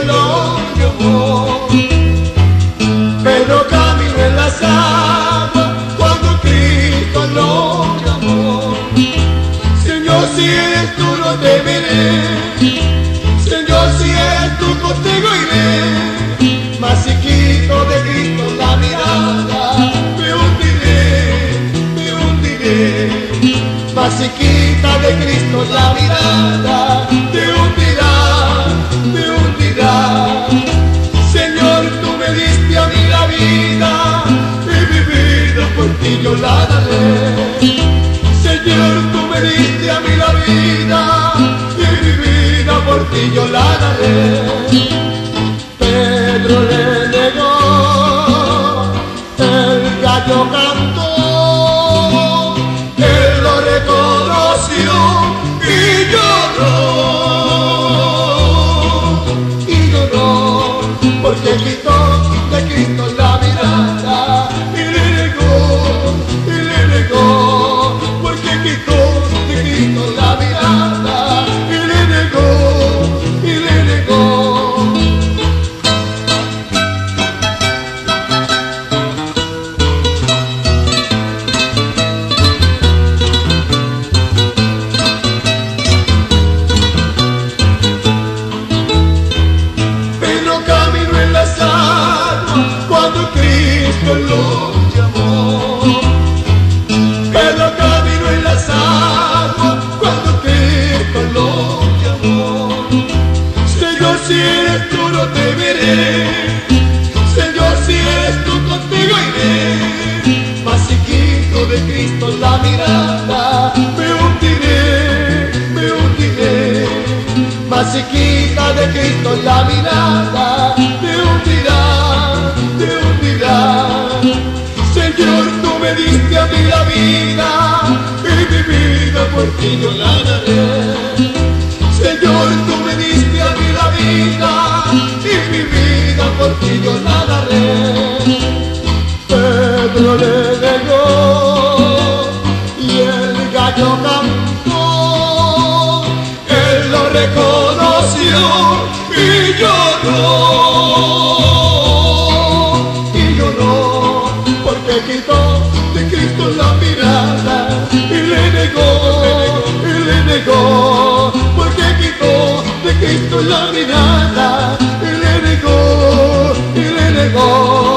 lo llamó. Pedro caminó en las aguas cuando Cristo lo llamó. Señor, si eres tú no temeré. Señor, si eres tú contigo iré. Mas de Cristo la mirada, me hundiré, me hundiré. Mas si quita de Cristo la mirada, Señor, tú me diste a mí la vida, y mi vida por ti yo la daré. Cristo lo llamó. Pedro caminó en las aguas cuando Cristo lo llamó. Señor, si eres tú no te veré. Señor, si eres tú contigo iré. Mas si quito de Cristo la mirada, me hundiré, me hundiré. Mas si quita de Cristo la mirada, me diste a mí la vida, y mi vida por ti yo la daré. Señor, tú me diste a mí la vida, y mi vida por ti yo la daré. Pedro le negó, y el gallo cantó, él lo reconoció y lloró, de Cristo la mirada y le negó, y le negó, porque quitó de Cristo la mirada y le negó, y le negó.